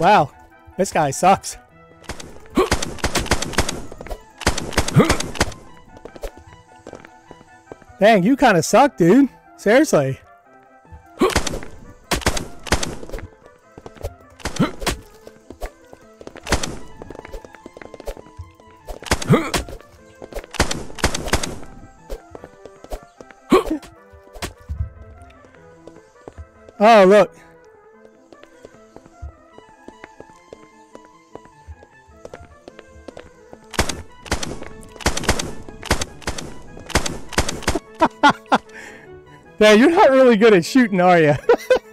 Wow, this guy sucks. Dang, you kind of suck, dude. Seriously. oh, look. Yeah, you're not really good at shooting, are you?